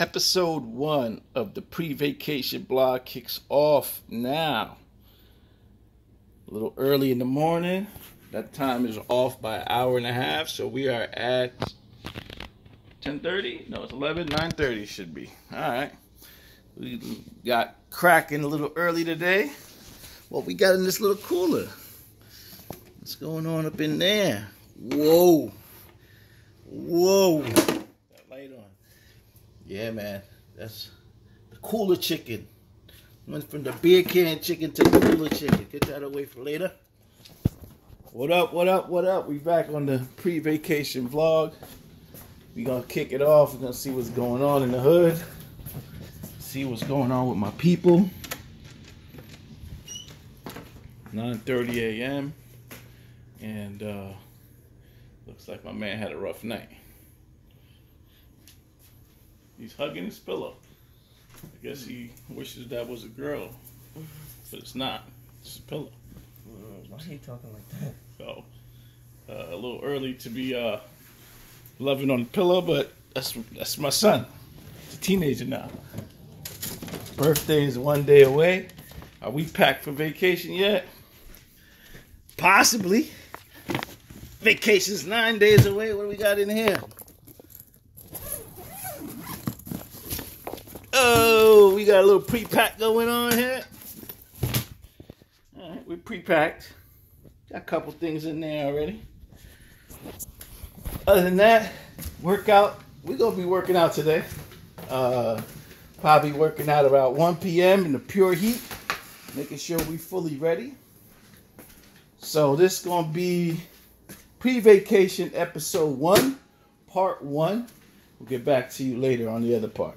Episode one of the pre vacation vlog kicks off now. A little early in the morning. That time is off by an hour and a half, so we are at 10:30. No, it's 11. 9:30 should be. All right. We got cracking a little early today. What we got in this little cooler? What's going on up in there? Whoa. Whoa. Yeah, man. That's the cooler chicken. Went from the beer can chicken to the cooler chicken. Get that away for later. What up, what up, what up? We back on the pre-vacation vlog. We gonna kick it off. We're gonna see what's going on in the hood. See what's going on with my people. 9.30 a.m. And uh, looks like my man had a rough night. He's hugging his pillow. I guess he wishes that was a girl, but it's not. It's a pillow. Why are you talking like that? So uh, a little early to be uh, loving on the pillow, but that's that's my son. He's a teenager now. Birthday is one day away. Are we packed for vacation yet? Possibly. Vacation's nine days away. What do we got in here? Oh, we got a little pre-pack going on here. All right, we're pre-packed. Got a couple things in there already. Other than that, workout. We're gonna be working out today. Uh, probably working out about 1 p.m. in the pure heat, making sure we fully ready. So this is gonna be pre-vacation episode one, part one. We'll get back to you later on the other part.